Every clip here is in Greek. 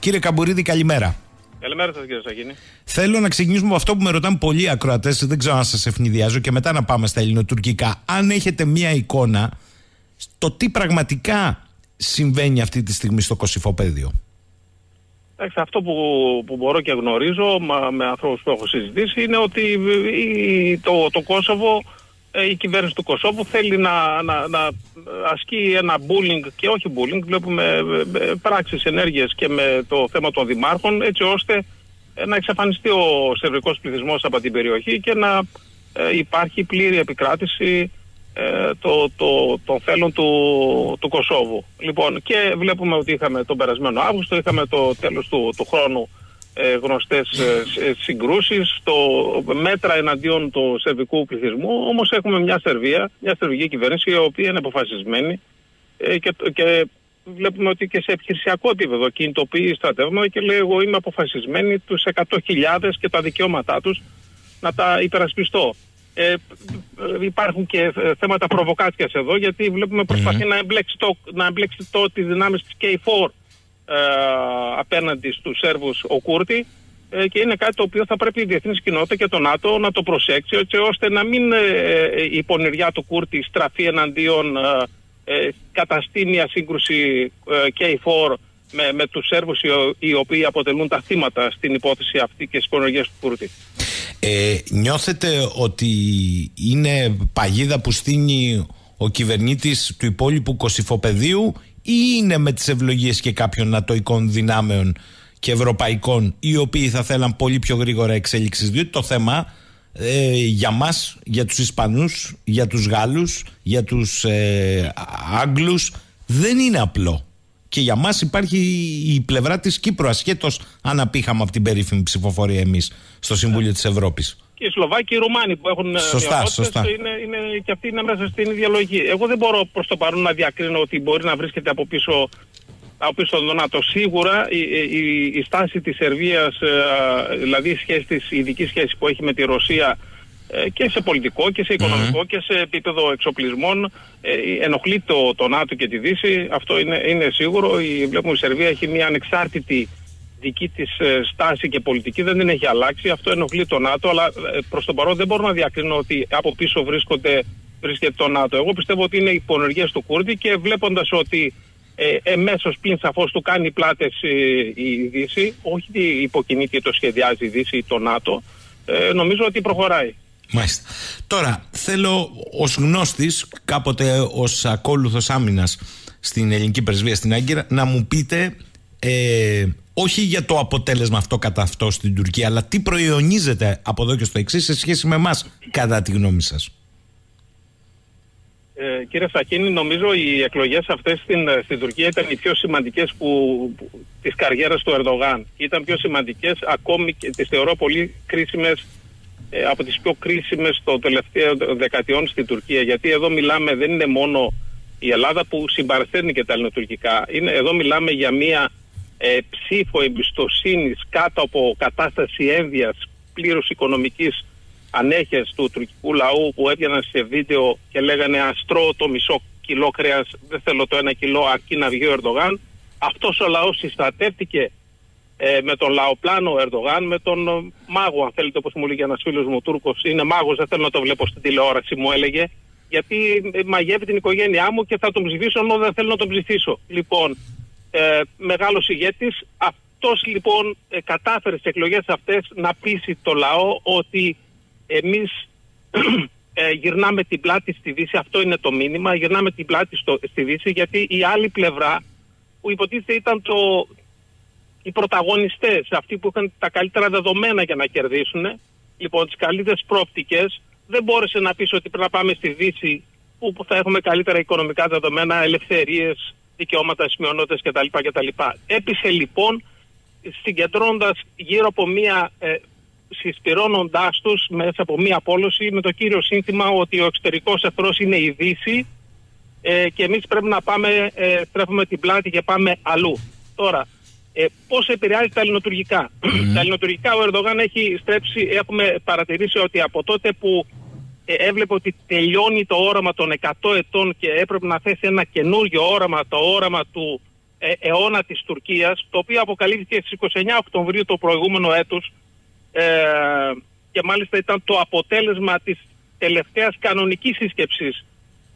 Κύριε Καμπουρίδη, καλημέρα. Καλημέρα σας, κύριε Σαχίνη. Θέλω να ξεκινήσουμε από αυτό που με ρωτάνε πολλοί ακροατές, δεν ξέρω αν σας ευνηδιάζω, και μετά να πάμε στα ελληνοτουρκικά. Αν έχετε μία εικόνα στο τι πραγματικά συμβαίνει αυτή τη στιγμή στο Κωσυφοπαίδιο. Εντάξει, αυτό που, που μπορώ και γνωρίζω μα, με ανθρώπους που έχω συζητήσει είναι ότι η, το, το Κόσοβο, ε, η κυβέρνηση του Κωσόβου θέλει να, να, να ασκεί ένα bullying και όχι bullying, βλέπουμε ε, πράξεις, ενέργειες και με το θέμα των δημάρχων έτσι ώστε ε, να εξαφανιστεί ο σερβικός πληθυσμός από την περιοχή και να υπάρχει πλήρη επικράτηση ε, το, το, το θέλον του, του Κωσόβου. Λοιπόν, και βλέπουμε ότι είχαμε τον περασμένο Αύγουστο, είχαμε το τέλος του, του χρόνου ε, γνωστές ε, συγκρούσεις, το μέτρα εναντίον του σερβικού πληθυσμού, όμως έχουμε μια Σερβία, μια σερβική κυβέρνηση η οποία είναι αποφασισμένη ε, και, και βλέπουμε ότι και σε επιχειρησιακό επίπεδο κινητοποιεί στρατεύματα και λέει εγώ είμαι αποφασισμένη τους 100.000 και τα δικαιώματά τους να τα υπερασπιστώ. Ε, υπάρχουν και ε, θέματα προβοκάτσιας εδώ γιατί βλέπουμε να εμπλέξει, το, να εμπλέξει το, τις δυνάμεις της K4 ε, απέναντι στους Σέρβους ο Κούρτη ε, και είναι κάτι το οποίο θα πρέπει η διεθνής κοινότητα και το ΝΑΤΟ να το προσέξει έτσι ώστε να μην ε, η πονηριά του Κούρτη στραφεί εναντίον καταστεί μια σύγκρουση K4 με, με τους Σέρβους οι, οποίοι αποτελούν τα θύματα στην υπόθεση αυτή και στις πονηριές του Κούρτη. Ε, νιώθετε ότι είναι παγίδα που στείνει ο κυβερνήτης του υπόλοιπου κοσυφοπεδίου ή είναι με τις ευλογίες και κάποιων νατοικών δυνάμεων και ευρωπαϊκών οι οποίοι θα θέλαν πολύ πιο γρήγορα εξέλιξη διότι το θέμα ε, για μας, για τους Ισπανούς, για τους Γάλλους, για τους ε, Άγγλους δεν είναι απλό. Και για μας υπάρχει η πλευρά της Κύπρου, ασχέτως αν απήχαμε από την περίφημη ψηφοφορία εμείς στο Συμβούλιο της Ευρώπης. Και οι Σλοβάκοι και οι Ρουμάνοι που έχουν σωστά, σωστά. Είναι, είναι, και αυτοί είναι μέσα στην ίδια λογική. Εγώ δεν μπορώ προς το παρόν να διακρίνω ότι μπορεί να βρίσκεται από πίσω από πίσω τον ΝΑΤΟ. Σίγουρα η, η, η στάση της Σερβίας, ε, δηλαδή η, σχέση της, η ειδική σχέση που έχει με τη Ρωσία ε, και σε πολιτικό και σε οικονομικο και σε επίπεδο εξοπλισμών ε, ενοχλεί το, το ΝΑΤΟ και τη Δύση. Αυτό είναι, είναι σίγουρο. Η, βλέπουμε η Σερβία έχει μια ανεξάρτητη δική της ε, στάση και πολιτική, δεν την έχει αλλάξει. Αυτό ενοχλεί το ΝΑΤΟ, αλλά προς το παρόν δεν μπορώ να διακρίνω ότι από πίσω βρίσκονται, βρίσκεται το ΝΑΤΟ. Εγώ πιστεύω ότι είναι υπονοργίε του Κούρδη και βλέποντας ότι ε, εμέσως πλην σαφώς του κάνει πλάτες η Δύση, όχι υποκινείται το σχεδιάζει η Δύση ή το ΝΑΤΟ, ε, νομίζω ότι προχωράει. Μάλιστα. Τώρα, θέλω ως γνώστης, κάποτε ως ακόλουθος άμυνας στην ελληνική πρεσβεία στην Άγκυρα, να μου πείτε ε, όχι για το αποτέλεσμα αυτό κατά αυτό στην Τουρκία, αλλά τι προϊονίζεται από εδώ και στο εξής σε σχέση με εμάς, κατά τη γνώμη σας. Ε, κύριε Σακίνη, νομίζω οι εκλογές αυτές στην, στην Τουρκία ήταν οι πιο σημαντικές που, που, της καριέρας του Ερντογάν. Ήταν πιο σημαντικές, ακόμη και τις θεωρώ πολύ κρίσιμες ε, από τις πιο κρίσιμες των τελευταίων δεκαετιών στην Τουρκία. Γιατί εδώ μιλάμε, δεν είναι μόνο η Ελλάδα που συμπαραστέλνει και τα ελληνοτουρκικά. Είναι, εδώ μιλάμε για μια ε, ψήφο εμπιστοσύνης κάτω από κατάσταση ένδυας πλήρους οικονομικής ανέχειας του τουρκικού λαού που έβγαιναν σε βίντεο και λέγανε αστρό το μισό κιλό κρέας, δεν θέλω το ένα κιλό αρκεί να βγει ο Ερντογάν. Αυτός ο λαός συστατεύτηκε ε, με τον λαοπλάνο Ερντογάν, με τον ε, μάγο, αν θέλετε, όπως μου έλεγε ένας φίλος μου Τούρκος. Είναι μάγος, δεν θέλω να το βλέπω στην τηλεόραση, μου έλεγε. Γιατί ε, μαγεύει την οικογένειά μου και θα τον ψηφίσω, ενώ δεν θέλω να τον ψηφίσω. Λοιπόν, ε, μεγάλος ηγέτης. Αυτός λοιπόν ε, κατάφερε στις εκλογές αυτές να πείσει το λαό ότι εμείς ε, γυρνάμε την πλάτη στη Δύση. Αυτό είναι το μήνυμα. Γυρνάμε την πλάτη στο, στη Δύση, γιατί η άλλη πλευρά που υποτίθεται ήταν το, οι πρωταγωνιστές, αυτοί που είχαν τα καλύτερα δεδομένα για να κερδίσουν, λοιπόν τις καλύτερες πρόπτικες, δεν μπόρεσε να πει ότι πρέπει να πάμε στη Δύση που θα έχουμε καλύτερα οικονομικά δεδομένα, ελευθερίες, δικαιώματα στις κτλ. κτλ. Έπεισε λοιπόν συγκεντρώνοντας γύρω από μία, ε, συσπηρώνοντάς τους μέσα από μία απόλωση με το κύριο σύνθημα ότι ο εξωτερικός εχθρός είναι η Δύση ε, και εμείς πρέπει να πάμε, ε, στρέφουμε την πλάτη και πάμε αλλού. Τώρα, ε, πώς επηρεάζει τα ελληνοτουργικά. τα ελληνοτουργικά ο Ερντογάν έχει στρέψει, έχουμε παρατηρήσει ότι από τότε που ε, έβλεπε ότι τελειώνει το όραμα των 100 ετών και έπρεπε να θέσει ένα καινούριο όραμα, το όραμα του ε, αιώνα της Τουρκίας, το οποίο αποκαλύφθηκε στις 29 Οκτωβρίου το προηγούμενο έτος ε, και μάλιστα ήταν το αποτέλεσμα της τελευταίας κανονικής σύσκεψης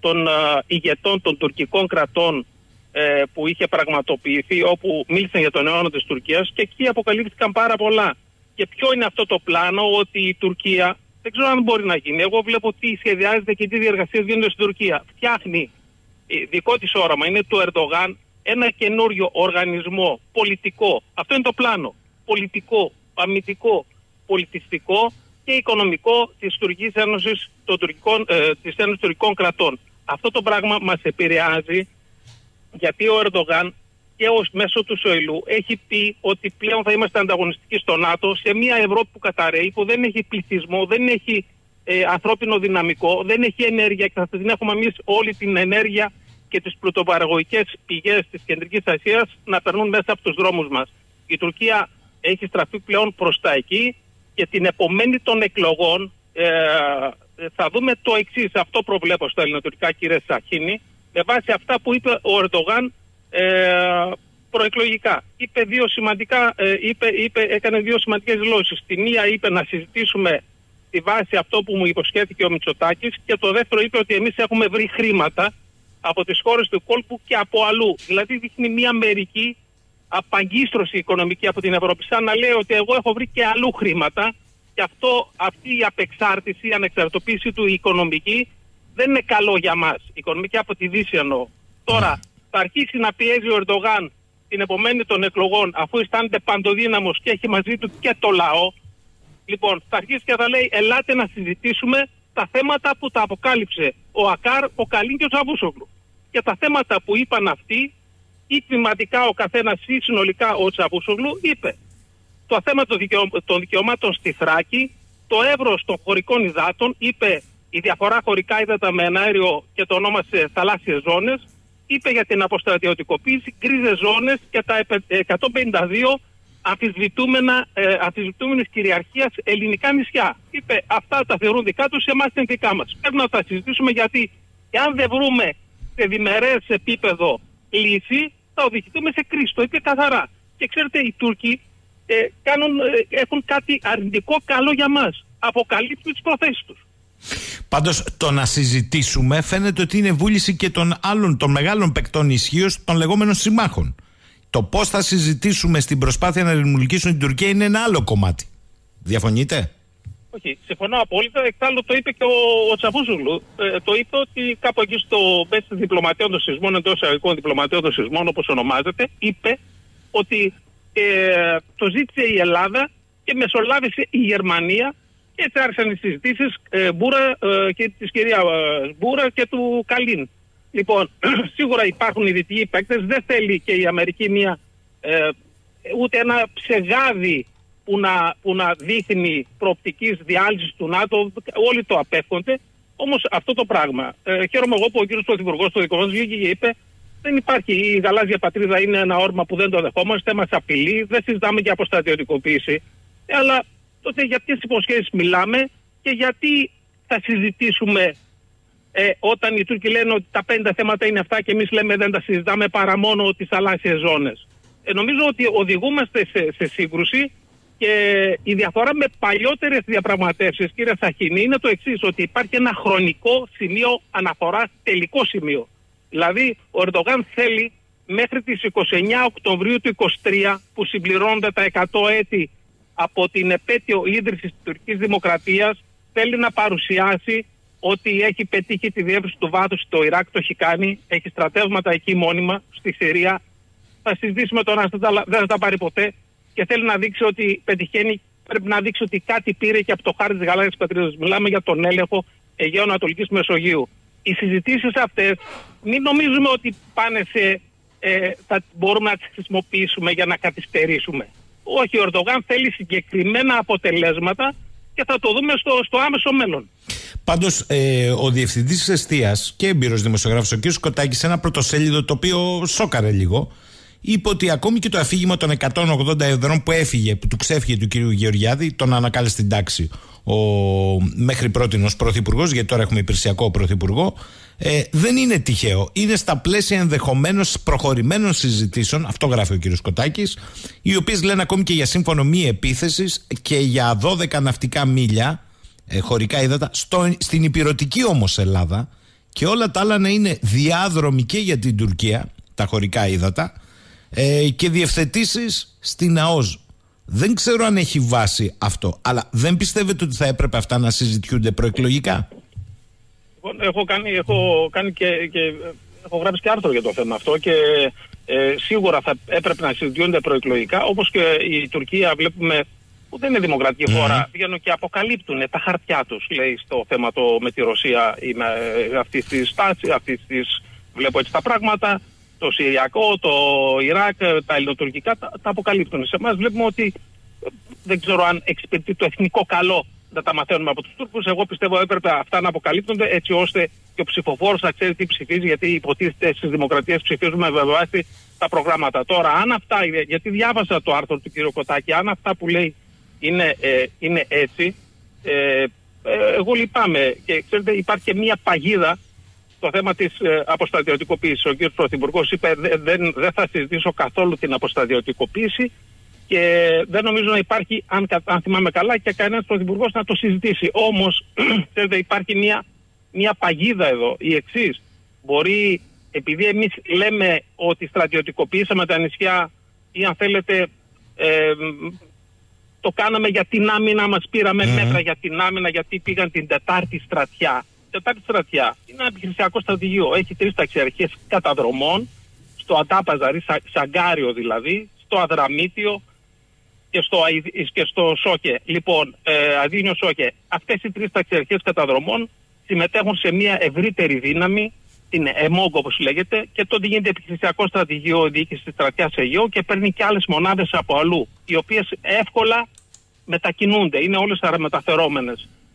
των ε, ηγετών των τουρκικών κρατών ε, που είχε πραγματοποιηθεί όπου μίλησαν για τον αιώνα της Τουρκίας και εκεί αποκαλύφθηκαν πάρα πολλά. Και ποιο είναι αυτό το πλάνο ότι η Τουρκία δεν ξέρω αν μπορεί να γίνει. Εγώ βλέπω τι σχεδιάζεται και τι διεργασίες γίνονται στην Τουρκία. Φτιάχνει ε, δικό της όραμα, είναι του Ερντογάν, ένα καινούριο οργανισμό πολιτικό. Αυτό είναι το πλάνο. Πολιτικό, αμυντικό, πολιτιστικό και οικονομικό της Τουρκικής Ένωσης των τουρκικών, ε, της Ένωσης Τουρκικών Κρατών. Αυτό το πράγμα μας επηρεάζει γιατί ο Ερντογάν και ως μέσω του Σοηλού έχει πει ότι πλέον θα είμαστε ανταγωνιστικοί στο ΝΑΤΟ σε μια Ευρώπη που καταραίει, που δεν έχει πληθυσμό, δεν έχει ε, ανθρώπινο δυναμικό, δεν έχει ενέργεια και θα την έχουμε εμείς όλη την ενέργεια και τις πλουτοπαραγωγικές πηγές της Κεντρικής Ασίας να περνούν μέσα από τους δρόμους μας. Η Τουρκία έχει στραφεί πλέον προς τα εκεί και την επομένη των εκλογών ε, θα δούμε το εξής. Αυτό προβλέπω στα ελληνοτουρκικά κύριε Σαχίνη με βάση αυτά που είπε ο Ερντογάν ε, προεκλογικά. Είπε δύο σημαντικά, ε, είπε, είπε, έκανε δύο σημαντικές δηλώσεις. Τη μία είπε να συζητήσουμε τη βάση αυτό που μου υποσχέθηκε ο Μητσοτάκης και το δεύτερο είπε ότι εμείς έχουμε βρει χρήματα από τις χώρες του κόλπου και από αλλού. Δηλαδή δείχνει μια μερική απαγκίστρωση οικονομική από την Ευρώπη. Σαν να λέει ότι εγώ έχω βρει και αλλού χρήματα και αυτό, αυτή η απεξάρτηση, η ανεξαρτητοποίηση του οικονομική δεν είναι καλό για μας. Οικονομική από τη Δύση εννοώ. Τώρα θα αρχίσει να πιέζει ο Ερντογάν την επομένη των εκλογών αφού αισθάνεται παντοδύναμος και έχει μαζί του και το λαό. Λοιπόν, θα αρχίσει και θα λέει ελάτε να συζητήσουμε τα θέματα που τα αποκάλυψε ο Ακάρ, ο Καλίν και ο Τσαβούσογλου. Και τα θέματα που είπαν αυτοί ή τμηματικά ο καθένας ή συνολικά ο Τσαβούσογλου είπε το θέμα των, δικαιωμάτων στη Θράκη, το εύρος των χωρικών υδάτων, είπε η διαφορά χωρικά ύδατα με αέριο και το ονόμασε θαλάσσιες ζώνες, είπε για την αποστρατιωτικοποίηση, γκρίζε ζώνες και τα 152 αμφισβητούμενα, ε, αμφισβητούμενης κυριαρχίας ελληνικά νησιά. Είπε αυτά τα θεωρούν δικά τους, εμάς είναι δικά μας. Πρέπει να τα συζητήσουμε γιατί εάν δεν βρούμε σε διμερές επίπεδο λύση, θα οδηγηθούμε σε κρίση. Το είπε καθαρά. Και ξέρετε, οι Τούρκοι ε, κάνουν, ε, έχουν κάτι αρνητικό καλό για μας. Αποκαλύπτουν τις προθέσεις τους. Πάντως, το να συζητήσουμε φαίνεται ότι είναι βούληση και των άλλων, των μεγάλων παικτών ισχύω των λεγόμενων συμμάχων. Το πώς θα συζητήσουμε στην προσπάθεια να δημιουργήσουν την Τουρκία είναι ένα άλλο κομμάτι. Διαφωνείτε; Όχι, συμφωνώ απόλυτα. Εξάλλου το είπε και ο, ο Τσαβούζουλου. Ε, το είπε ότι κάπου εκεί στο πέστη διπλωματιών των σεισμών, εντός εισαγωγικών διπλωματιών των σεισμών, όπως ονομάζεται, είπε ότι ε, το ζήτησε η Ελλάδα και μεσολάβησε η Γερμανία και έτσι άρχισαν οι συζητήσεις ε, Μπούρα ε, και της κυρία ε, Μπούρα και του Καλίν. Λοιπόν, σίγουρα υπάρχουν οι παίκτες. Δεν θέλει και η Αμερική μια, ε, ούτε ένα ψεγάδι που να, που να δείχνει προοπτικής διάλυσης του ΝΑΤΟ. Όλοι το απέφχονται. Όμως αυτό το πράγμα. Ε, χαίρομαι εγώ που ο κ. Πρωθυπουργός το δικό μας βγήκε και είπε δεν υπάρχει. Η γαλάζια πατρίδα είναι ένα όρμα που δεν το δεχόμαστε, μας απειλεί. Δεν συζητάμε για αποστρατιωτικοποίηση. Ε, αλλά τότε για ποιες υποσχέσεις μιλάμε και γιατί θα συζητήσουμε ε, όταν οι Τούρκοι λένε ότι τα πέντε θέματα είναι αυτά και εμείς λέμε δεν τα συζητάμε παρά μόνο τις θαλάσσιες ζώνες. Ε, νομίζω ότι οδηγούμαστε σε, σε σύγκρουση και η διαφορά με παλιότερες διαπραγματεύσεις, κύριε Σαχίνη, είναι το εξής, ότι υπάρχει ένα χρονικό σημείο αναφοράς, τελικό σημείο. Δηλαδή, ο Ερντογάν θέλει μέχρι τις 29 Οκτωβρίου του 2023, που συμπληρώνονται τα 100 έτη από την επέτειο ίδρυσης της τουρκικής δημοκρατίας θέλει να παρουσιάσει ότι έχει πετύχει τη διεύρυνση του βάθους στο Ιράκ, το έχει κάνει, έχει στρατεύματα εκεί μόνιμα, στη Συρία. Θα συζητήσουμε τώρα, δεν θα τα πάρει ποτέ και θέλει να δείξει ότι πετυχαίνει, πρέπει να δείξει ότι κάτι πήρε και από το χάρτη της Γαλάζιας Πατρίδας. Μιλάμε για τον έλεγχο Αιγαίου Ανατολικής Μεσογείου. Οι συζητήσεις αυτές μην νομίζουμε ότι πάνε σε, ε, θα μπορούμε να τις χρησιμοποιήσουμε για να καθυστερήσουμε. Όχι, ο Ερντογάν θέλει συγκεκριμένα αποτελέσματα και θα το δούμε στο, στο άμεσο μέλλον. Πάντως, ε, ο διευθυντής της Εστίας και έμπειρο δημοσιογράφος, ο κ. Σκοτάκης, σε ένα πρωτοσέλιδο το οποίο σόκαρε λίγο, είπε ότι ακόμη και το αφήγημα των 180 ευρώ που έφυγε, που του ξέφυγε του κυρίου Γεωργιάδη, τον ανακάλεσε στην τάξη ο μέχρι πρώτη ω πρωθυπουργός, γιατί τώρα έχουμε υπηρεσιακό πρωθυπουργό, ε, δεν είναι τυχαίο. Είναι στα πλαίσια ενδεχομένως προχωρημένων συζητήσεων, αυτό γράφει ο κύριος Κοτάκη, οι οποίες λένε ακόμη και για σύμφωνο μη επίθεσης και για 12 ναυτικά μίλια ε, χωρικά ύδατα στο, στην υπηρετική όμως Ελλάδα και όλα τα άλλα να είναι διάδρομοι και για την Τουρκία, τα χωρικά ύδατα, ε, και διευθετήσεις στην ΑΟΖ. Δεν ξέρω αν έχει βάση αυτό, αλλά δεν πιστεύετε ότι θα έπρεπε αυτά να συζητιούνται προεκλογικά; Λοιπόν, έχω κάνει, έχω κάνει και, και έχω γράψει και άρθρο για το θέμα αυτό και ε, σίγουρα θα έπρεπε να συζητιούνται προεκλογικά, όπως και η Τουρκία βλέπουμε που δεν είναι δημοκρατική mm-hmm. χώρα, βγαίνουν και αποκαλύπτουν τα χαρτιά τους, λέει, στο θέμα το με τη Ρωσία ή με ε, αυτής της στάσης, αυτής της βλέπω έτσι τα πράγματα το Συριακό, το Ιράκ, τα ελληνοτουρκικά τα, τα αποκαλύπτουν. Σε εμάς βλέπουμε ότι δεν ξέρω αν εξυπηρετεί το εθνικό καλό να τα μαθαίνουμε από τους Τούρκους. Εγώ πιστεύω έπρεπε αυτά να αποκαλύπτονται έτσι ώστε και ο ψηφοφόρος να ξέρει τι ψηφίζει, γιατί υποτίθεται στις δημοκρατίες ψηφίζουμε με βάση τα προγράμματα. Τώρα, αν αυτά, γιατί διάβασα το άρθρο του κ. Κοτάκη, αν αυτά που λέει είναι, ε, είναι έτσι, ε, ε, εγώ λυπάμαι. Και ξέρετε, υπάρχει και μία παγίδα το θέμα της ε, αποστρατιωτικοποίηση. Ο κ. Πρωθυπουργός είπε: Δεν, δεν θα συζητήσω καθόλου την αποστρατιωτικοποίηση και δεν νομίζω να υπάρχει, αν, αν θυμάμαι καλά, και κανένας πρωθυπουργός να το συζητήσει. Όμως, υπάρχει μια, μια παγίδα εδώ. Η εξής. Μπορεί, επειδή εμείς λέμε ότι στρατιωτικοποίησαμε τα νησιά ή αν θέλετε. Ε, το κάναμε για την άμυνα, μας πήραμε μέτρα για την άμυνα γιατί πήγαν την Τετάρτη στρατιά τετάρτη στρατιά. Είναι ένα επιχειρησιακό στρατηγείο. Έχει τρεις ταξιαρχίε καταδρομών, στο Αντάπαζαρι, Σα, Σαγκάριο δηλαδή, στο Αδραμίτιο και στο, και στο Σόκε. Λοιπόν, ε, Αδίνιο Σόκε. Αυτές οι τρεις ταξιαρχίε καταδρομών συμμετέχουν σε μια ευρύτερη δύναμη, την ΕΜΟΓ όπως λέγεται, και τότε γίνεται επιχειρησιακό στρατηγείο διοίκησης της στρατιάς Αιγαίου και παίρνει και άλλες μονάδες από αλλού, οι οποίες εύκολα μετακινούνται, είναι όλες αραμεταφερόμενε.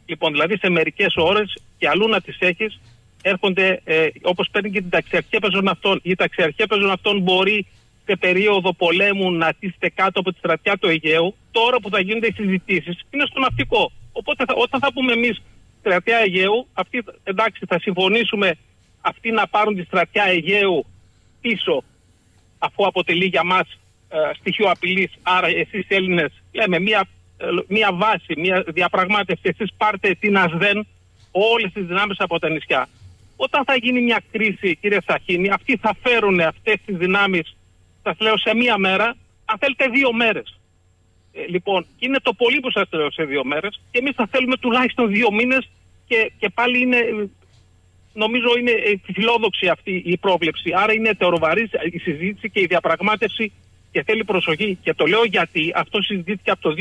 Λοιπόν, δηλαδή σε μερικές ώρες και αλλού να τις έχεις, έρχονται ε, όπως παίρνει και την ταξιαρχία πεζών αυτών. Η ταξιαρχία πεζών αυτών μπορεί σε περίοδο πολέμου να τίθεται κάτω από τη στρατιά του Αιγαίου. Τώρα που θα γίνονται οι συζητήσεις είναι στο ναυτικό. Οπότε θα, όταν θα πούμε εμείς στρατιά Αιγαίου, αυτοί, εντάξει, θα συμφωνήσουμε αυτοί να πάρουν τη στρατιά Αιγαίου πίσω, αφού αποτελεί για μας ε, στοιχείο απειλής. Άρα, εσείς Έλληνες, λέμε μία ε, μια βάση, μια διαπραγμάτευση. Εσείς πάρτε την ΑΣΔΕΝ, όλες τις δυνάμεις από τα νησιά. Όταν θα γίνει μια κρίση, κύριε Σαχίνη, αυτοί θα φέρουν αυτές τις δυνάμεις, σας λέω, σε μία μέρα, αν θέλετε δύο μέρες. Ε, λοιπόν, είναι το πολύ που σας λέω σε δύο μέρες, και εμείς θα θέλουμε τουλάχιστον δύο μήνες και, και πάλι είναι. Νομίζω είναι φιλόδοξη αυτή η πρόβλεψη. Άρα είναι τεροβαρής η συζήτηση και η διαπραγμάτευση και θέλει προσοχή. Και το λέω γιατί αυτό συζητήθηκε από το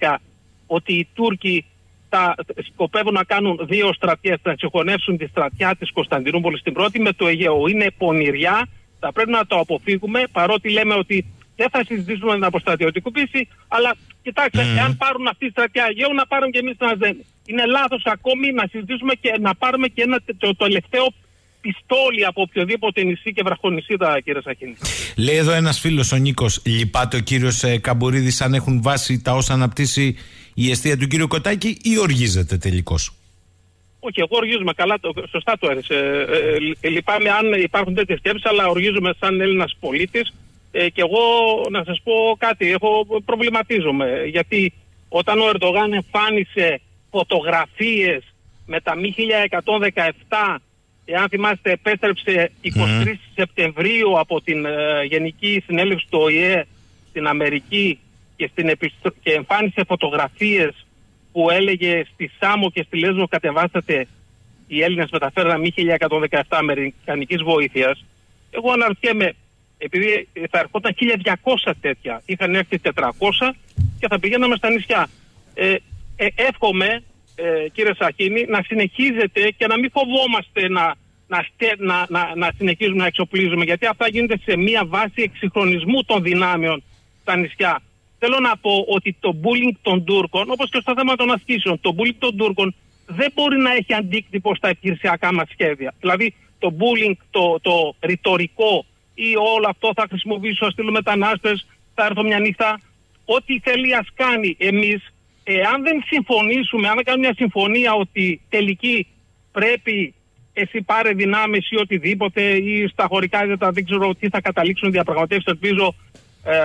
2011 ότι οι Τούρκοι θα σκοπεύουν να κάνουν δύο στρατιές, να συγχωνεύσουν τη στρατιά της Κωνσταντινούπολης στην πρώτη με το Αιγαίο. Είναι πονηριά, θα πρέπει να το αποφύγουμε, παρότι λέμε ότι δεν θα συζητήσουμε την αποστρατιωτικοποίηση, αλλά κοιτάξτε, mm. εάν πάρουν αυτή τη στρατιά Αιγαίου, να πάρουν και εμείς την Αζένη. Είναι λάθος ακόμη να συζητήσουμε και να πάρουμε και ένα, το, το τελευταίο πιστόλι από οποιοδήποτε νησί και βραχονισίδα, κύριε Σαχίνη. Λέει εδώ ένας φίλος ο Νίκος, λυπάται ο κύριος ε, Καμπουρίδη αν έχουν βάσει τα όσα αναπτύσσει η αιστεία του κύριου Κοτάκη ή οργίζεται τελικώς; Όχι, εγώ οργίζομαι καλά, το, σωστά το έθεσε. Ε, ε, ε, λυπάμαι αν υπάρχουν τέτοιες σκέψεις, αλλά οργίζομαι σαν Έλληνας πολίτης. Ε, και εγώ να σας πω κάτι, εγώ προβληματίζομαι. Γιατί όταν ο Ερντογάν εμφάνισε φωτογραφίες με τα μη 1117 εάν θυμάστε, επέστρεψε 23 Σεπτεμβρίου από την ε, Γενική Συνέλευση του ΟΗΕ στην Αμερική και, στην επιστρο... και εμφάνισε φωτογραφίες που έλεγε στη Σάμο και στη Λέσβο κατεβάσατε οι Έλληνες μεταφέραν μη 1117 αμερικανικής βοήθειας. Εγώ αναρωτιέμαι, επειδή θα ερχόταν 1200 τέτοια, είχαν έρθει 400 και θα πηγαίναμε στα νησιά. Ε, ε, εύχομαι ε, κύριε Σαχίνη, να συνεχίζετε και να μην φοβόμαστε να, να, να, να, να συνεχίζουμε να εξοπλίζουμε, γιατί αυτά γίνεται σε μία βάση εξυγχρονισμού των δυνάμεων στα νησιά. Θέλω να πω ότι το bullying των Τούρκων, όπως και στο θέμα των ασκήσεων, το bullying των Τούρκων δεν μπορεί να έχει αντίκτυπο στα επιχειρησιακά μας σχέδια. Δηλαδή, το bullying, το, το ρητορικό ή όλο αυτό θα χρησιμοποιήσω, θα στείλω μετανάστες, θα έρθω μια νύχτα. Ό,τι θέλει ας κάνει εμείς, αν δεν συμφωνήσουμε, αν δεν κάνουμε μια συμφωνία ότι τελική πρέπει εσύ πάρε δυνάμεις ή οτιδήποτε ή στα χωρικά δεν, δεν ξέρω τι θα καταλήξουν διαπραγματεύσεις, ελπίζω ε,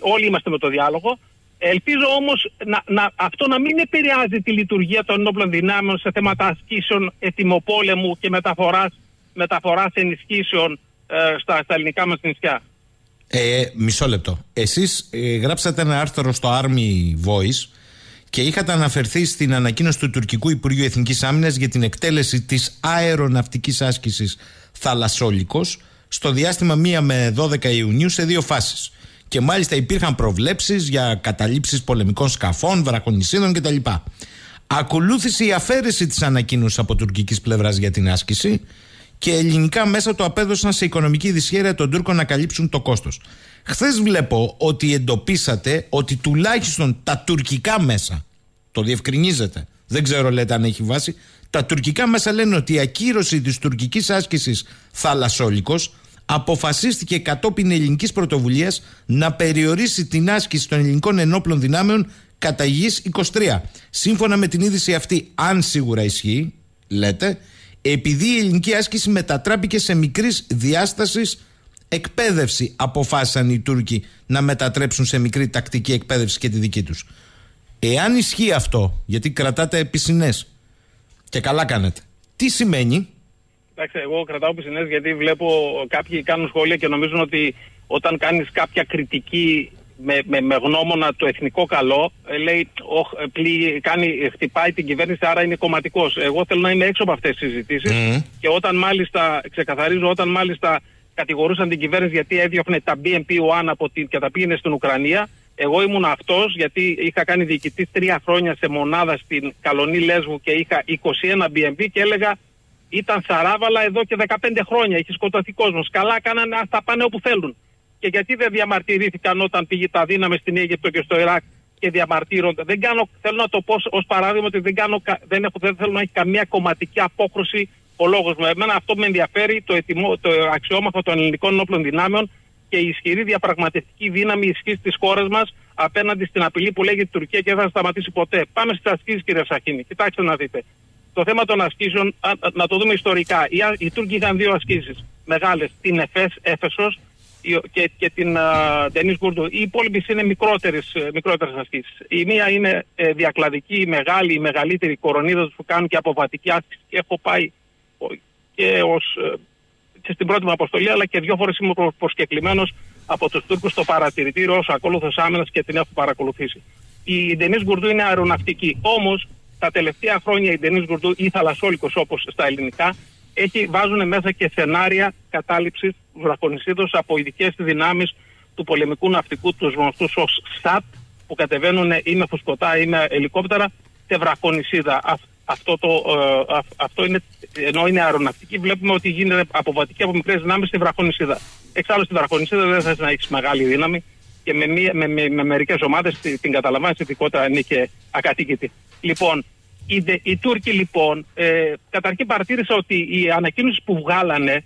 όλοι είμαστε με το διάλογο. Ελπίζω όμως να, αυτό να μην επηρεάζει τη λειτουργία των ενόπλων δυνάμεων σε θέματα ασκήσεων ετοιμοπόλεμου και μεταφοράς μεταφοράς ενισχύσεων ε, στα, στα ελληνικά μας νησιά. Ε, μισό λεπτό. Εσείς ε, γράψατε ένα άρθρο στο Army Voice και είχατε αναφερθεί στην ανακοίνωση του τουρκικού Υπουργείου Εθνικής Άμυνας για την εκτέλεση της αεροναυτικής άσκησης Θαλασσόλικος στο διάστημα 1 με 12 Ιουνίου σε δύο φάσεις και μάλιστα υπήρχαν προβλέψεις για καταλήψεις πολεμικών σκαφών, βραχονισίδων κτλ. Ακολούθησε η αφαίρεση της ανακοίνωσης από τουρκικής πλευράς για την άσκηση και ελληνικά μέσα το απέδωσαν σε οικονομική δυσχέρεια των Τούρκων να καλύψουν το κόστος. Χθες βλέπω ότι εντοπίσατε ότι τουλάχιστον τα τουρκικά μέσα, το διευκρινίζετε, δεν ξέρω λέτε αν έχει βάση, τα τουρκικά μέσα λένε ότι η ακύρωση της τουρκικής άσκησης θαλασσόλικος αποφασίστηκε κατόπιν ελληνικής πρωτοβουλίας να περιορίσει την άσκηση των ελληνικών ενόπλων δυνάμεων κατά γης 23. Σύμφωνα με την είδηση αυτή, αν σίγουρα ισχύει, λέτε, επειδή η ελληνική άσκηση μετατράπηκε σε μικρής διάστασης εκπαίδευση, αποφάσισαν οι Τούρκοι να μετατρέψουν σε μικρή τακτική εκπαίδευση και τη δική τους. Εάν ισχύει αυτό, γιατί κρατάτε επισυνές και καλά κάνετε, τι σημαίνει; Εντάξει, εγώ κρατάω πισινές γιατί βλέπω κάποιοι κάνουν σχόλια και νομίζουν ότι όταν κάνεις κάποια κριτική με, με, με γνώμονα το εθνικό καλό, ε, λέει, οχ, ε, πλή, κάνει, χτυπάει την κυβέρνηση, άρα είναι κομματικός. Εγώ θέλω να είμαι έξω από αυτές τις συζητήσεις. Και όταν μάλιστα, ξεκαθαρίζω, όταν μάλιστα κατηγορούσαν την κυβέρνηση γιατί έδιωχνε τα BNP-1 από την, και τα πήγαινε στην Ουκρανία, εγώ ήμουν αυτός γιατί είχα κάνει διοικητή τρία χρόνια σε μονάδα στην Καλονή Λέσβου και είχα 21 BNP και έλεγα ήταν σαράβαλα εδώ και 15 χρόνια. Έχει σκοτωθεί κόσμος. Καλά κάνανε, ας τα πάνε όπου θέλουν. Και γιατί δεν διαμαρτυρήθηκαν όταν πήγε τα δύναμη στην Αίγυπτο και στο Ιράκ και διαμαρτύρονται. Δεν κάνω, θέλω να το πω ως παράδειγμα ότι δεν, κάνω, δεν, έχω, δεν θέλω να έχει καμία κομματική απόκρουση ο λόγο μου. Εμένα αυτό με ενδιαφέρει το, ετοιμό, το αξιόμαθο των ελληνικών ενόπλων δυνάμεων και η ισχυρή διαπραγματευτική δύναμη ισχύς της χώρας μας απέναντι στην απειλή που λέγεται Τουρκία και δεν θα σταματήσει ποτέ. Πάμε στις ασκήσεις, κύριε Σαχίνη. Κοιτάξτε να δείτε το θέμα των ασκήσεων, να το δούμε ιστορικά. Οι, οι Τούρκοι είχαν δύο ασκήσεις μεγάλες. Την ΕΦΕΣ, Έφεσος και, και την Ντενής Γκουρντού. Οι υπόλοιπες είναι μικρότερες μικρότερες ασκήσεις. Η μία είναι ε, διακλαδική, η μεγάλη, η μεγαλύτερη κορονίδα που κάνουν και αποβατική άσκηση. Και έχω πάει και, ως, ε, και στην πρώτη μου αποστολή, αλλά και δύο φορές είμαι προσκεκλημένος από τους Τούρκους στο παρατηρητήριο ως ακόλουθος άμυνας και την έχω παρακολουθήσει. Η Ντενή Γκουρντού είναι αεροναυτική. Όμως τα τελευταία χρόνια η Ντενής Γκουρντού ή Θαλασσόλικος όπως στα ελληνικά έχει, βάζουν μέσα και σενάρια κατάληψης βραχονισίδος από ειδικές δυνάμεις του πολεμικού ναυτικού, τους γνωστούς ως ΣΑΤ που κατεβαίνουν ή με φουσκωτά ή με ελικόπτερα σε βραχονισίδα. Αυτό, το, ε, αυτό είναι, ενώ είναι αεροναυτική, βλέπουμε ότι γίνεται αποβατική από μικρές δυνάμεις στη βραχονισίδα. Εξάλλου στη βραχονισίδα δεν θα να έχεις μεγάλη δύναμη και με, με, με, με μερικές ομάδες την καταλαμβάνεις ειδικότερα είναι και ακατοίκητη. Λοιπόν, οι, οι Τούρκοι λοιπόν, ε, καταρχήν παρατήρησα ότι η ανακοίνωση που βγάλανε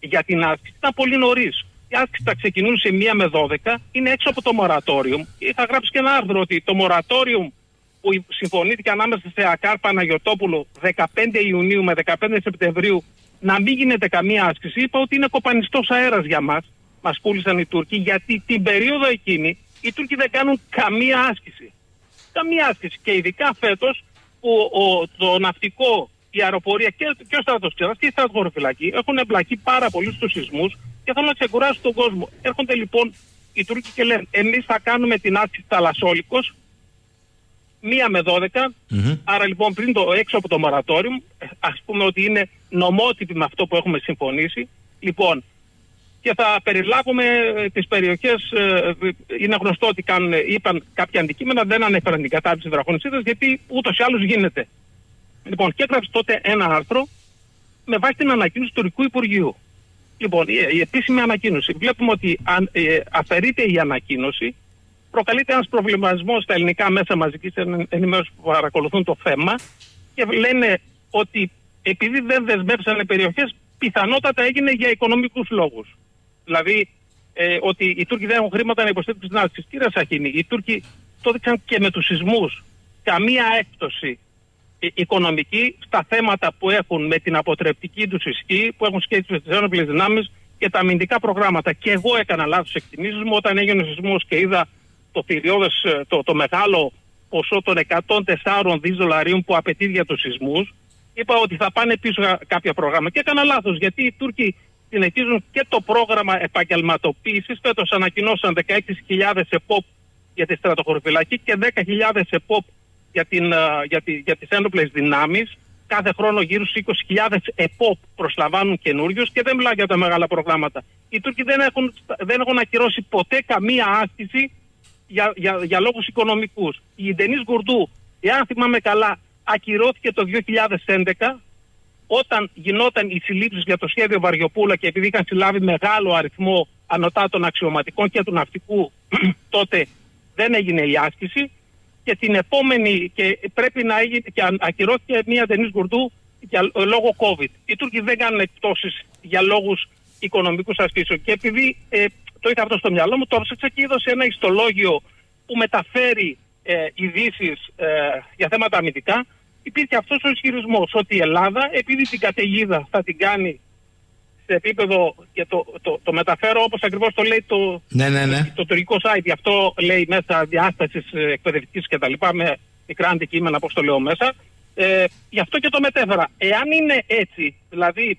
για την άσκηση ήταν πολύ νωρίς. Η άσκηση θα ξεκινούσε μία με 12, είναι έξω από το μορατόριο. Είχα γράψει και ένα άρθρο ότι το μορατόριο που συμφωνήθηκε ανάμεσα σε ΑΚΑΡ Παναγιοτόπουλο 15 Ιουνίου με 15 Σεπτεμβρίου να μην γίνεται καμία άσκηση, είπα ότι είναι κοπανιστός αέρας για μας. Μας πούλησαν οι Τούρκοι, γιατί την περίοδο εκείνη οι Τούρκοι δεν κάνουν καμία άσκηση. Καμία άσκηση. Και ειδικά φέτος που ο, το ναυτικό, η αεροπορία και, και ο στρατός και η στρατοχωροφυλακή έχουν εμπλακεί πάρα πολύ στους σεισμούς και θέλουν να ξεκουράσουν τον κόσμο. Έρχονται λοιπόν οι Τούρκοι και λένε: Εμείς θα κάνουμε την άσκηση θαλασσόλικος μία με 12. Άρα λοιπόν πριν το έξω από το μορατόριο, ας πούμε ότι είναι νομότυπη με αυτό που έχουμε συμφωνήσει. Λοιπόν, και θα περιλάβουμε ε, τις περιοχές, ε, είναι γνωστό ότι κάνουν, είπαν κάποια αντικείμενα, δεν ανέφεραν την κατάρτιση βραχονισίδας γιατί ούτως ή άλλως γίνεται. Λοιπόν, και έγραψε τότε ένα άρθρο με βάση την ανακοίνωση του Τουρκικού Υπουργείου. Λοιπόν, η, επίσημη ανακοίνωση. Βλέπουμε ότι αν, ε, αφαιρείται η ανακοίνωση, προκαλείται ένας προβληματισμός στα ελληνικά μέσα μαζικής ενημέρωσης που παρακολουθούν το θέμα και λένε ότι επειδή δεν δεσμεύσανε περιοχές, πιθανότατα έγινε για οικονομικούς λόγους Δηλαδή ε, ότι οι Τούρκοι δεν έχουν χρήματα να υποστήριξουν την άσκηση. Κύριε Σαχίνη, οι Τούρκοι το έδειξαν και με τους σεισμούς. Καμία έκπτωση ε, οικονομική στα θέματα που έχουν με την αποτρεπτική τους ισχύ, που έχουν σχέση με τις ένοπλες δυνάμεις και τα αμυντικά προγράμματα. Και εγώ έκανα λάθος εκτιμήσεις μου όταν έγινε ο σεισμός και είδα το, θηριώδες, ε, το, το μεγάλο ποσό των 104 δις δολαρίων που απαιτεί για τους σεισμούς, είπα ότι θα πάνε πίσω κάποια προγράμματα. Και έκανα λάθος, γιατί οι Τούρκοι συνεχίζουν και το πρόγραμμα επαγγελματοποίησης. Φέτος ανακοινώσαν 16.000 ΕΠΟΠ για τη στρατοχωρηφυλακή και 10.000 ΕΠΟΠ για, την, ε, για, τη, για τις ένοπλες δυνάμεις. Κάθε χρόνο γύρω στους 20.000 ΕΠΟΠ προσλαμβάνουν καινούριους και δεν μιλάω για τα μεγάλα προγράμματα. Οι Τούρκοι δεν έχουν, δεν έχουν ακυρώσει ποτέ καμία άσκηση για, για, για λόγους οικονομικούς. Η Ντενής Γκουρντού, εάν θυμάμαι καλά, ακυρώθηκε το 2011 όταν γινόταν οι συλλήψεις για το σχέδιο Βαριοπούλα και επειδή είχαν συλλάβει μεγάλο αριθμό ανωτάτων αξιωματικών και του ναυτικού, τότε δεν έγινε η άσκηση και την επόμενη και πρέπει να έγινε και ακυρώθηκε μια Ντενής Γκουρντού για λόγω COVID. Οι Τούρκοι δεν κάνουν εκπτώσεις για λόγους οικονομικούς ασκήσεων και επειδή ε, το είχα αυτό στο μυαλό μου, το έψαξα και είδωσε ένα ιστολόγιο που μεταφέρει ε, ειδήσεις ε, για θέματα αμυντικά. Υπήρχε αυτός ο ισχυρισμός ότι η Ελλάδα, επειδή την καταιγίδα θα την κάνει σε επίπεδο και το, το, το μεταφέρω όπως ακριβώς το λέει το, ναι, ναι, ναι. το, το τουρκικό site. Γι' αυτό λέει μέσα διάστασης ε, εκπαιδευτικής κτλ. Με μικρά αντικείμενα, όπως το λέω μέσα. Ε, γι' αυτό και το μετέφερα. Εάν είναι έτσι, δηλαδή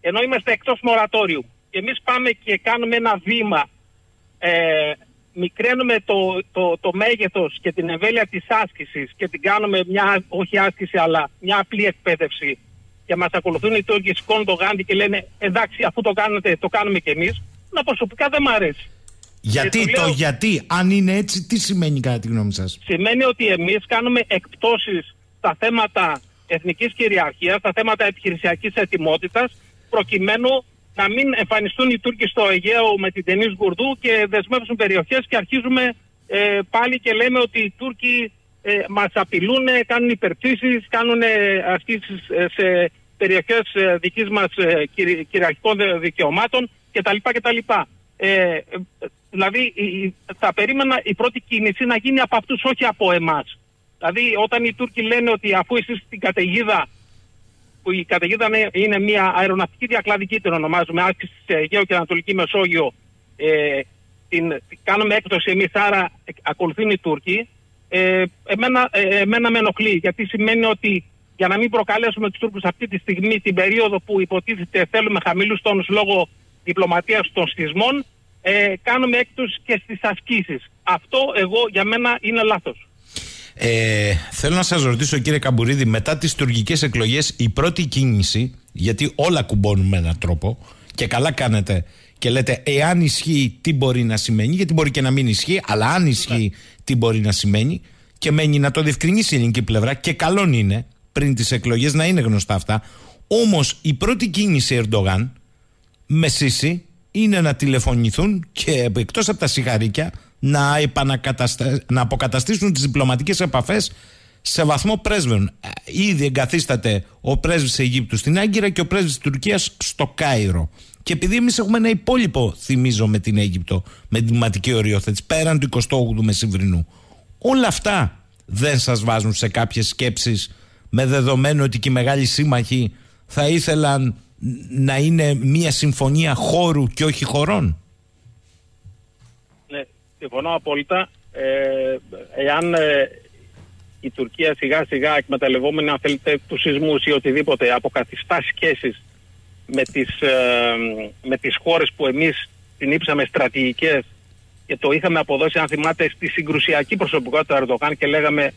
ενώ είμαστε εκτός μορατόριου και εμείς πάμε και κάνουμε ένα βήμα, ε, μικραίνουμε το, το, το μέγεθος και την εμβέλεια της άσκησης και την κάνουμε μια, όχι άσκηση αλλά μια απλή εκπαίδευση και μας ακολουθούν οι Τούρκοι, σηκώνουν το γάντι και λένε εντάξει αφού το κάνετε το κάνουμε και εμείς, να προσωπικά δεν μ' αρέσει. Γιατί, το, γιατί, αν είναι έτσι, τι σημαίνει κατά τη γνώμη σας; Σημαίνει ότι εμείς κάνουμε εκπτώσεις στα θέματα εθνικής κυριαρχίας, στα θέματα επιχειρησιακής ετοιμότητας, προκειμένου να μην εμφανιστούν οι Τούρκοι στο Αιγαίο με την ταινή Γκουρδού και δεσμεύσουν περιοχές και αρχίζουμε ε, πάλι και λέμε ότι οι Τούρκοι ε, μας απειλούν, κάνουν υπερψήσεις, κάνουν ασκήσεις ε, σε περιοχές ε, δικής μας ε, κυριαρχικών δικαιωμάτων κτλ. κτλ. Ε, δηλαδή θα περίμενα η πρώτη κίνηση να γίνει από αυτούς, όχι από εμάς. Δηλαδή όταν οι Τούρκοι λένε ότι αφού εσείς στην καταιγίδα που η καταιγίδα είναι μια αεροναυτική διακλαδική, την ονομάζουμε, άσκηση σε Αιγαίο και Ανατολική Μεσόγειο. Ε, την, κάνουμε έκπτωση εμείς, άρα ακολουθούν οι Τούρκοι. Ε, εμένα, ε, εμένα με ενοχλεί, γιατί σημαίνει ότι για να μην προκαλέσουμε τους Τούρκους αυτή τη στιγμή, την περίοδο που υποτίθεται θέλουμε χαμηλούς τόνους λόγω διπλωματίας των σχισμών, ε, κάνουμε έκπτωση και στις ασκήσεις. Αυτό εγώ για μένα είναι λάθος. Ε, θέλω να σας ρωτήσω κύριε Καμπουρίδη μετά τις τουρκικές εκλογές η πρώτη κίνηση γιατί όλα κουμπώνουν με έναν τρόπο και καλά κάνετε και λέτε εάν ισχύει τι μπορεί να σημαίνει γιατί μπορεί και να μην ισχύει αλλά αν ισχύει τι μπορεί να σημαίνει και μένει να το διευκρινίσει η ελληνική πλευρά και καλό είναι πριν τις εκλογές να είναι γνωστά αυτά. Όμως η πρώτη κίνηση Ερντογάν με σύση είναι να τηλεφωνηθούν και εκτός από τα σιγαρίκια να, να αποκαταστήσουν τις διπλωματικές επαφές σε βαθμό πρέσβεων. Ε, ήδη εγκαθίσταται ο πρέσβης Αιγύπτου στην Άγκυρα και ο πρέσβης της Τουρκίας στο Κάιρο. Και επειδή εμείς έχουμε ένα υπόλοιπο, θυμίζω, με την Αίγυπτο, με την ματική οριοθέτηση, πέραν του 28ου Μεσημβρινού, όλα αυτά δεν σας βάζουν σε κάποιες σκέψεις με δεδομένο ότι και οι μεγάλοι σύμμαχοι θα ήθελαν να είναι μια συμφωνία χώρου και όχι χωρών. Συμφωνώ απόλυτα. Ε, εάν ε, η Τουρκία σιγά σιγά εκμεταλλευόμενη αν θέλετε τους σεισμούς ή οτιδήποτε αποκαθιστά σχέσεις με τις, ε, με τις χώρες που εμείς την ύψαμε στρατηγικές και το είχαμε αποδώσει αν θυμάται στη συγκρουσιακή προσωπικότητα του Ερντογάν και λέγαμε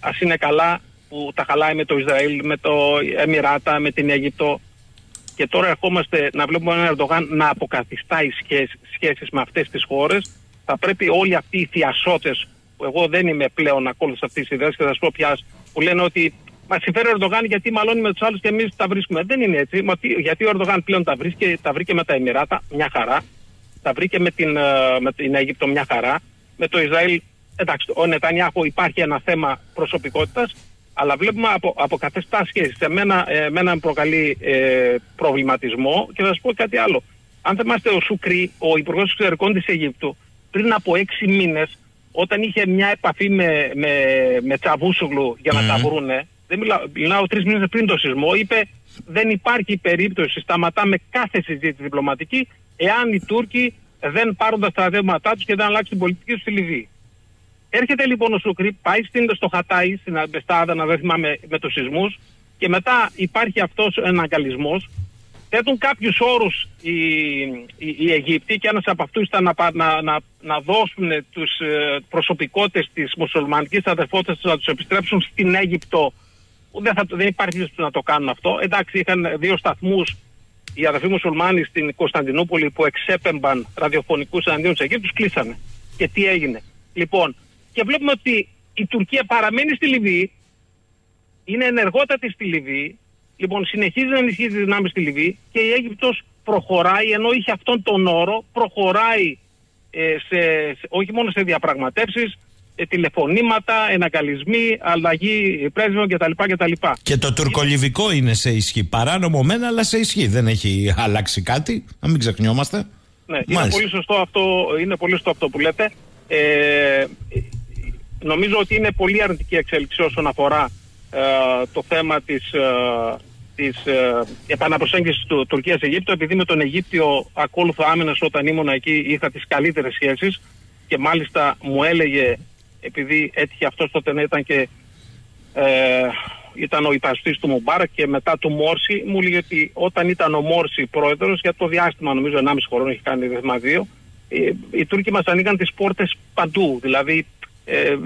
ας είναι καλά που τα χαλάει με το Ισραήλ, με το Εμμυράτα, με την Αίγυπτο και τώρα ερχόμαστε να βλέπουμε έναν Ερντογάν να αποκαθιστάει σχέσεις, σχέσεις με αυτές τις χώρες θα πρέπει όλοι αυτοί οι θειασότες, που εγώ δεν είμαι πλέον ακόλουθος αυτής της ιδέας και θα σα πω πια, που λένε ότι μα συμφέρει ο Ερντογάν γιατί μαλώνει με τους άλλους και εμείς τα βρίσκουμε. Δεν είναι έτσι. Γιατί ο Ερντογάν πλέον τα βρίσκει, τα βρήκε με τα Εμμυράτα μια χαρά. Τα βρήκε με την, ε, με την Αίγυπτο μια χαρά. Με το Ισραήλ, εντάξει, ο Νετανιάχο υπάρχει ένα θέμα προσωπικότητας, αλλά βλέπουμε από, από καθεστά σχέσει. Εμένα, εμένα με προκαλεί ε, προβληματισμό και θα σα πω κάτι άλλο. Αν θυμάστε, ο Σουκρί, ο Υπουργός Εξωτερικών της Αιγύπτου, πριν από έξι μήνες, όταν είχε μια επαφή με, με, με Τσαβούσουγλου για να τα βρούνε, δεν μιλάω, μιλάω τρεις μήνες πριν το σεισμό, είπε δεν υπάρχει περίπτωση, σταματάμε κάθε συζήτηση διπλωματική, εάν οι Τούρκοι δεν πάρουν τα στρατεύματά τους και δεν αλλάξουν την πολιτική τους στη Λιβύη. Έρχεται λοιπόν ο Σουκρί, πάει στην, στο Χατάι, στην Αμπεστάδα, να δεν θυμάμαι με τους σεισμούς, και μετά υπάρχει αυτός ο εναγκαλισμός. Θέτουν κάποιους όρους οι, οι, οι, Αιγύπτιοι και ένας από αυτούς ήταν να, να, να, να δώσουν τους ε, προσωπικότητες της μουσουλμανικής αδερφότητας να τους επιστρέψουν στην Αίγυπτο. Δεν, θα, δεν υπάρχει να το κάνουν αυτό. Εντάξει, είχαν δύο σταθμούς οι αδερφοί μουσουλμάνοι στην Κωνσταντινούπολη που εξέπεμπαν ραδιοφωνικούς εναντίον τη Αιγύπτου, κλείσανε. Και τι έγινε. Λοιπόν, και βλέπουμε ότι η Τουρκία παραμένει στη Λιβύη, είναι ενεργότατη στη Λιβύη, λοιπόν συνεχίζει να ενισχύει τις δυνάμεις στη Λιβύη και η Αίγυπτος προχωράει, ενώ είχε αυτόν τον όρο, προχωράει ε, σε, όχι μόνο σε διαπραγματεύσεις, ε, τηλεφωνήματα, εναγκαλισμοί, αλλαγή πρέσβεων κτλ. κτλ. Και το τουρκολιβικό είναι σε ισχύ. Παράνομο μένα, αλλά σε ισχύ. Δεν έχει αλλάξει κάτι. Να μην ξεχνιόμαστε. Ναι, είναι πολύ, σωστό αυτό, είναι πολύ σωστό αυτό που λέτε. Ε, νομίζω ότι είναι πολύ αρνητική εξέλιξη όσον αφορά ε, το θέμα της, ε, της ε, επαναπροσέγγισης του Τουρκίας-Αιγύπτου επειδή με τον Αιγύπτιο ακόλουθο άμυνας όταν ήμουν εκεί είχα τις καλύτερες σχέσεις και μάλιστα μου έλεγε επειδή έτυχε αυτός τότε να ήταν και ε, ήταν ο υπαστής του Μουμπάρα και μετά του Μόρση μου έλεγε ότι όταν ήταν ο Μόρση πρόεδρος για το διάστημα νομίζω 1,5 χρόνο έχει κάνει δείγμα δύο οι, οι Τούρκοι μας ανοίγαν τις πόρτες παντού δηλαδή ε,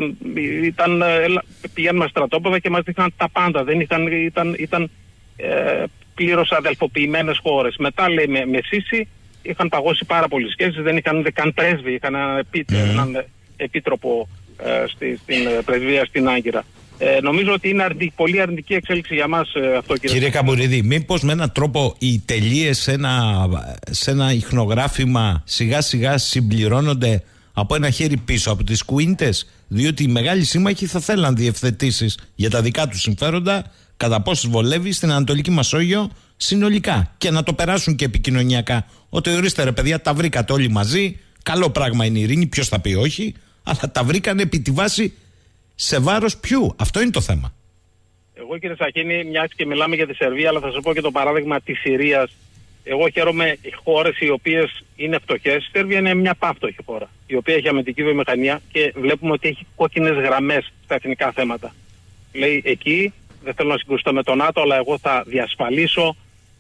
ήταν, ε, πηγαίνουμε στρατόπεδα και μας δείχναν τα πάντα. Δεν ήταν, ήταν, ήταν ε, πλήρως αδελφοποιημένες χώρες. Μετά λέει με, με Σύση είχαν παγώσει πάρα πολλές σχέσεις, δεν είχαν ούτε καν πρέσβη, είχαν έναν, επί, mm. έναν επίτροπο ε, στη, στην ε, πρεσβεία στην Άγκυρα. Ε, νομίζω ότι είναι αρνη, πολύ αρνητική εξέλιξη για μας ε, αυτό κύριε. Κύριε Καμπουρίδη, μήπως με έναν τρόπο οι τελείες σε ένα, σε ένα ιχνογράφημα σιγά σιγά συμπληρώνονται από ένα χέρι πίσω από τις κουίντες; Διότι οι μεγάλοι σύμμαχοι θα θέλαν διευθετήσεις για τα δικά του συμφέροντα κατά πόσο βολεύει στην Ανατολική Μασόγειο συνολικά και να το περάσουν και επικοινωνιακά. Ότι ορίστε ρε παιδιά, τα βρήκατε όλοι μαζί. Καλό πράγμα είναι η ειρήνη, ποιος θα πει όχι, αλλά τα βρήκαν επί τη βάση σε βάρος ποιου. Αυτό είναι το θέμα. Εγώ κύριε Σαχίνη, μιας και μιλάμε για τη Σερβία, αλλά θα σας πω και το παράδειγμα της Συρίας εγώ χαίρομαι οι χώρες οι οποίες είναι φτωχές. Η Σέρβια είναι μια πάυτοχη χώρα, η οποία έχει αμυντική βιομηχανία και βλέπουμε ότι έχει κόκκινες γραμμές στα εθνικά θέματα. Λέει εκεί, δεν θέλω να συγκρουστώ με τον ΝΑΤΟ, αλλά εγώ θα διασφαλίσω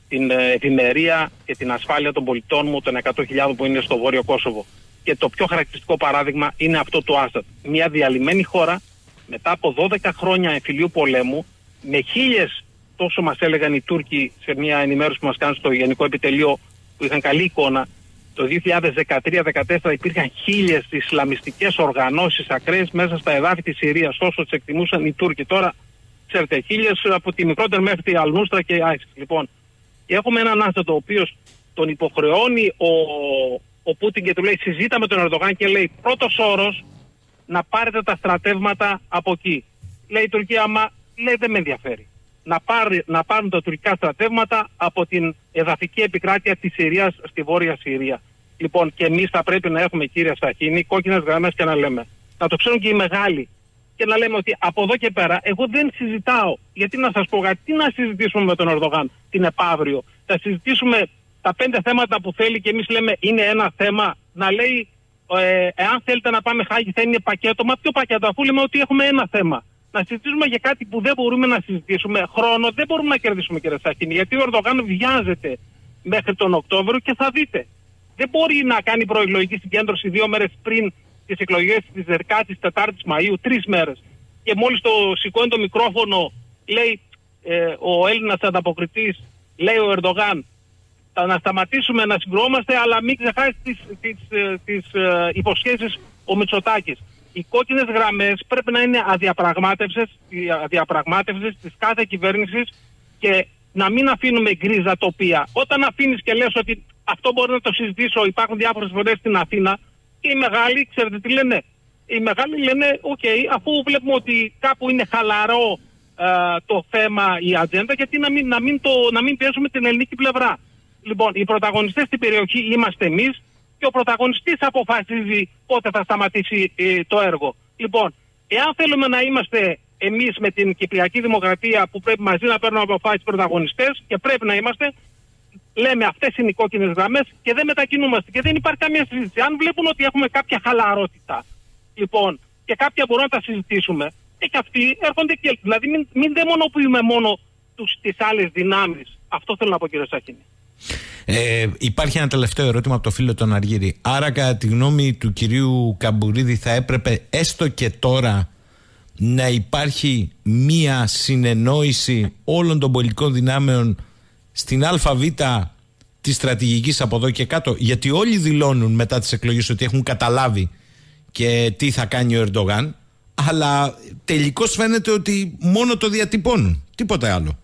την ε, ευημερία και την ασφάλεια των πολιτών μου, των 100.000 που είναι στο βόρειο Κόσοβο. Και το πιο χαρακτηριστικό παράδειγμα είναι αυτό του Άσαντ. Μια διαλυμένη χώρα μετά από 12 χρόνια εμφυλίου πολέμου, με χίλιες τόσο μας έλεγαν οι Τούρκοι σε μια ενημέρωση που μας κάνουν στο Γενικό Επιτελείο που είχαν καλή εικόνα το 2013-2014 υπήρχαν χίλιες Ισλαμιστικές οργανώσεις ακραίες μέσα στα εδάφη της Συρίας όσο τις εκτιμούσαν οι Τούρκοι τώρα ξέρετε χίλιες από τη μικρότερη μέχρι τη Αλνούστρα και Άιξ λοιπόν και έχουμε έναν άνθρωπο ο οποίος τον υποχρεώνει ο, ο Πούτιν και του λέει συζήτα με τον Ερντογάν και λέει πρώτος όρος να πάρετε τα στρατεύματα από εκεί λέει η Τουρκία άμα λέει δεν με ενδιαφέρει να, πάρει, να πάρουν τα τουρκικά στρατεύματα από την εδαφική επικράτεια της Συρίας στη Βόρεια Συρία. Λοιπόν, και εμείς θα πρέπει να έχουμε κύριε Σταχίνη κόκκινες γραμμές και να λέμε. Να το ξέρουν και οι μεγάλοι. Και να λέμε ότι από εδώ και πέρα, εγώ δεν συζητάω. Γιατί να σας πω, γιατί να συζητήσουμε με τον Ερδογάν την επαύριο. Θα συζητήσουμε τα πέντε θέματα που θέλει και εμείς λέμε είναι ένα θέμα. Να λέει, ε, εάν θέλετε να πάμε χάγη θα είναι πακέτο. Μα ποιο πακέτο, αφού λέμε ότι έχουμε ένα θέμα να συζητήσουμε για κάτι που δεν μπορούμε να συζητήσουμε. Χρόνο δεν μπορούμε να κερδίσουμε, κύριε Σαχίνη, γιατί ο Ερντογάν βιάζεται μέχρι τον Οκτώβριο και θα δείτε. Δεν μπορεί να κάνει προεκλογική συγκέντρωση δύο μέρες πριν τις εκλογές της 14η Μαου, τρεις μέρες. Και μόλις το σηκώνει το μικρόφωνο, λέει ε, ο Έλληνας ανταποκριτής, λέει ο Ερντογάν, θα να σταματήσουμε να συγκρόμαστε, αλλά μην ξεχάσεις τις τις, ε, ε, υποσχέσεις ο Μητσοτάκης οι κόκκινες γραμμές πρέπει να είναι αδιαπραγμάτευσες της κάθε κυβέρνησης και να μην αφήνουμε γκρίζα τοπία. Όταν αφήνεις και λες ότι αυτό μπορεί να το συζητήσω, υπάρχουν διάφορες φωνές στην Αθήνα και οι μεγάλοι, ξέρετε τι λένε. Οι μεγάλοι λένε, οκ, αφού βλέπουμε ότι κάπου είναι χαλαρό ε, το θέμα, η ατζέντα, γιατί να μην, να, μην το, να μην πιέσουμε την ελληνική πλευρά. Λοιπόν, οι πρωταγωνιστές στην περιοχή είμαστε εμείς και ο πρωταγωνιστής αποφασίζει πότε θα σταματήσει ε, το έργο. Λοιπόν, εάν θέλουμε να είμαστε εμείς με την Κυπριακή Δημοκρατία που πρέπει μαζί να παίρνουμε αποφάσεις πρωταγωνιστές και πρέπει να είμαστε, λέμε αυτές είναι οι κόκκινες γραμμές και δεν μετακινούμαστε. Και δεν υπάρχει καμία συζήτηση. Αν βλέπουν ότι έχουμε κάποια χαλαρότητα, λοιπόν, και μπορούμε να τα συζητήσουμε, ε, και αυτοί έρχονται και. Δηλαδή, μην, μην δαιμονοποιούμε μόνο τις άλλες δυνάμεις. Αυτό θέλω να πω, κύριε Σαχίνη. Ε, υπάρχει ένα τελευταίο ερώτημα από το φίλο τον Αργύρη. Άρα, κατά τη γνώμη του κυρίου Καμπουρίδη, θα έπρεπε έστω και τώρα να υπάρχει μία συνεννόηση όλων των πολιτικών δυνάμεων στην ΑΒ της στρατηγικής από εδώ και κάτω. Γιατί όλοι δηλώνουν μετά τις εκλογές ότι έχουν καταλάβει και τι θα κάνει ο Ερντογάν. Αλλά τελικώς φαίνεται ότι μόνο το διατυπώνουν. Τίποτα άλλο.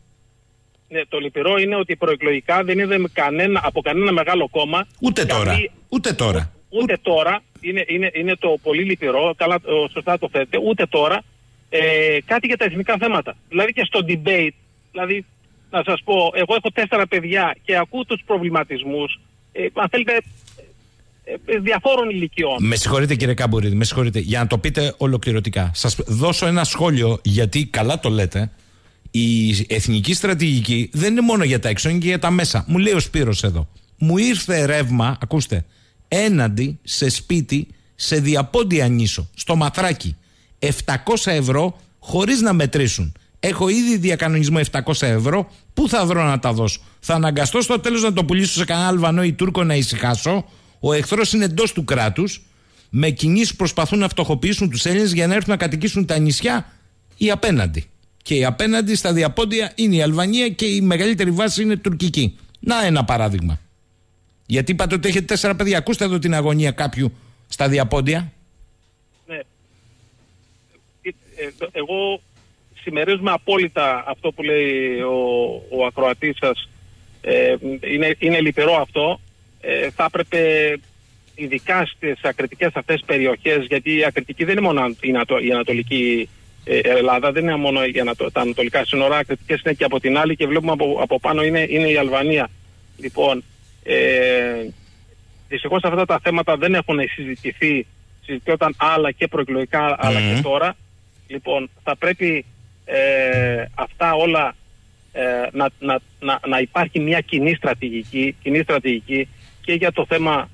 Ναι, το λυπηρό είναι ότι προεκλογικά δεν είδαμε κανένα, από κανένα μεγάλο κόμμα. Ούτε τώρα. Ούτε τώρα. Ούτε, τώρα. Είναι, είναι, είναι το πολύ λυπηρό. Καλά, σωστά το θέτε. Ούτε τώρα. Ε, κάτι για τα εθνικά θέματα. Δηλαδή και στο debate. Δηλαδή να σας πω, εγώ έχω τέσσερα παιδιά και ακούω τους προβληματισμούς, ε, αν θέλετε, ε, ε, διαφόρων ηλικιών. Με συγχωρείτε κύριε Καμπουρίδη, με συγχωρείτε. Για να το πείτε ολοκληρωτικά. Σας δώσω ένα σχόλιο, γιατί καλά το λέτε. Η εθνική στρατηγική δεν είναι μόνο για τα έξω, είναι και για τα μέσα. Μου λέει ο Σπύρος εδώ. Μου ήρθε ρεύμα, ακούστε, έναντι σε σπίτι σε διαπόντια νήσο, στο Μαθράκι. 700 ευρώ χωρίς να μετρήσουν. Έχω ήδη διακανονισμό 700 ευρώ. Πού θα βρω να τα δώσω; Θα αναγκαστώ στο τέλος να το πουλήσω σε κανένα Αλβανό ή Τούρκο να ησυχάσω. Ο εχθρός είναι εντός του κράτους. Με κινήσεις προσπαθούν να φτωχοποιήσουν τους Έλληνες για να έρθουν να κατοικήσουν τα νησιά ή απέναντι. Και η απέναντι στα διαπόντια είναι η Αλβανία και η μεγαλύτερη βάση είναι τουρκική. Να ένα παράδειγμα. Γιατί είπατε ότι έχετε τέσσερα παιδιά. Ακούστε εδώ την αγωνία κάποιου στα διαπόντια. Ναι. Ε, ε, εγώ συμμερίζουμε απόλυτα αυτό που λέει ο, ο ακροατής σας. Ε, είναι, είναι λυπηρό αυτό. Ε, θα έπρεπε ειδικά στις ακριτικές αυτές περιοχές, γιατί η ακριτική δεν είναι μόνο η, Ανατολική ε, Ελλάδα, δεν είναι μόνο για τα ανατολικά σύνορα, ακριτικές είναι και από την άλλη και βλέπουμε από, από πάνω είναι, είναι η Αλβανία. Λοιπόν, ε, δυστυχώς αυτά τα θέματα δεν έχουν συζητηθεί, συζητιόταν άλλα και προεκλογικά αλλά και τώρα. Λοιπόν, θα πρέπει ε, αυτά όλα ε, να, να, να, να, υπάρχει μια κοινή στρατηγική, κοινή στρατηγική και για το θέμα,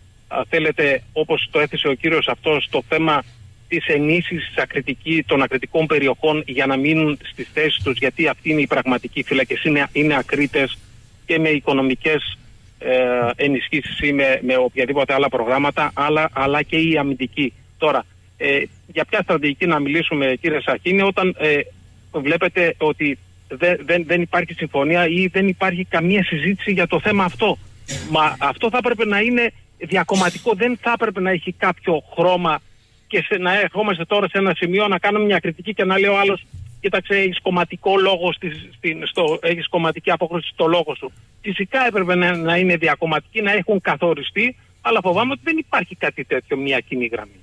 θέλετε, όπως το έθεσε ο κύριος αυτός, το θέμα της ενίσχυσης ακριτική, των ακριτικών περιοχών για να μείνουν στις θέσεις τους, γιατί αυτή είναι η πραγματική φύλακες, είναι, είναι ακρίτες και με οικονομικές ε, ενισχύσεις ή με, με οποιαδήποτε άλλα προγράμματα, αλλά, αλλά και η αμυντική. Τώρα, ε, για ποια στρατηγική να μιλήσουμε κύριε Σαχίνη, όταν ε, βλέπετε ότι δεν, δεν, δεν υπάρχει συμφωνία ή δεν υπάρχει καμία συζήτηση για το θέμα αυτό. Μα αυτό θα έπρεπε να είναι διακομματικό, δεν θα έπρεπε να έχει κάποιο χρώμα και σε, να ερχόμαστε τώρα σε ένα σημείο να κάνουμε μια κριτική και να λέει ο άλλος κοίταξε έχεις κομματικό λόγο στη, στο, έχεις κομματική απόχρωση στο λόγο σου. Φυσικά έπρεπε να, να είναι διακομματικοί, να έχουν καθοριστεί, αλλά φοβάμαι ότι δεν υπάρχει κάτι τέτοιο, μια κοινή γραμμή.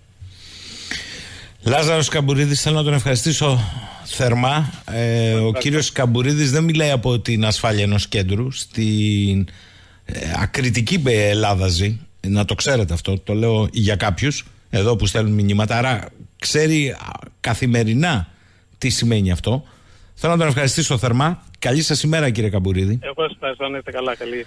Λάζαρος Καμπουρίδης, θέλω να τον ευχαριστήσω θερμά. Ε, ο κύριος Καμπουρίδης δεν μιλάει από την ασφάλεια ενός κέντρου. Στην ε, ακριτική Ελλάδα ζει. Να το ξέρετε αυτό, το λέω για κάποιους εδώ που στέλνουν μηνύματα. Άρα ξέρει καθημερινά τι σημαίνει αυτό. Θέλω να τον ευχαριστήσω θερμά. Καλή σας ημέρα κύριε Καμπουρίδη. Εγώ σας ευχαριστώ, να είστε καλά. Καλή